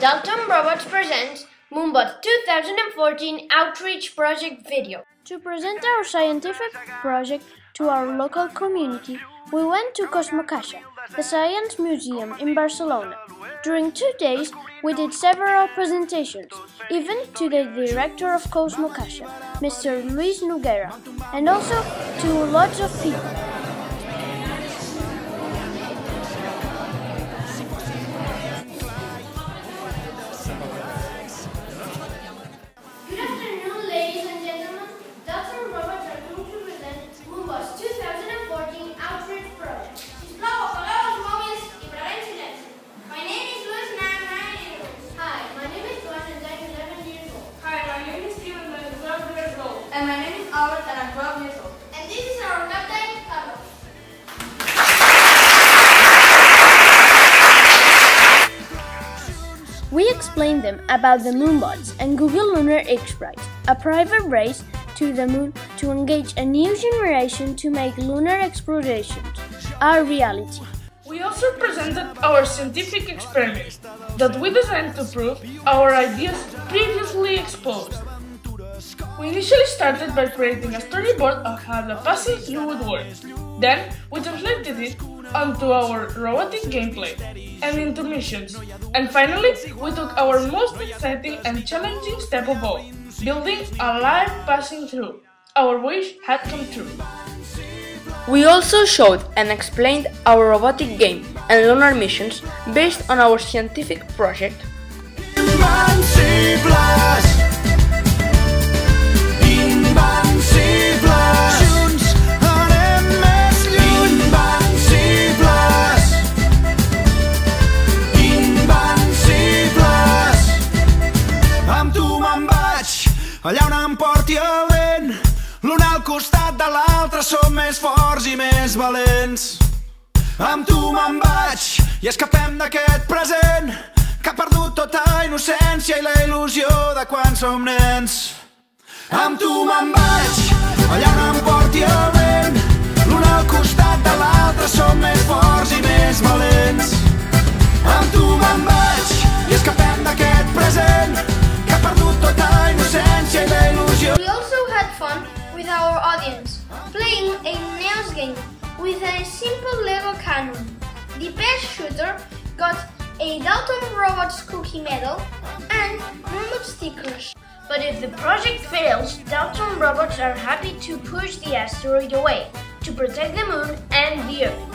Dalton Robots presents Moonbot 2014 Outreach Project video. To present our scientific project to our local community, we went to Cosmocaixa, the science museum in Barcelona. During two days, we did several presentations, even to the director of Cosmocaixa, Mr. Luis Nogueira, and also to lots of people. And my name is Albert and I'm 12 years old. And this is our captain, Carlos. We explained them about the Moonbots and Google Lunar X-Prize, a private race to the moon to engage a new generation to make lunar explorations a reality. We also presented our scientific experiment that we designed to prove our ideas previously exposed. We initially started by creating a storyboard of how the passing through would work. Then we translated it onto our robotic gameplay and into missions. And finally, we took our most exciting and challenging step of all, building a live passing through. Our wish had come true. We also showed and explained our robotic game and lunar missions based on our scientific project. Allà on em porti el vent. L'un al costat de l'altre som més forts i més valents. Amb tu me'n vaig i escapem d'aquest present que ha perdut tota innocència i la il·lusió de quan som nens. Amb tu me'n vaig, game with a simple Lego cannon. The best shooter got a Dalton Robots cookie medal and Moonbot stickers. But if the project fails, Dalton Robots are happy to push the asteroid away to protect the moon and the Earth.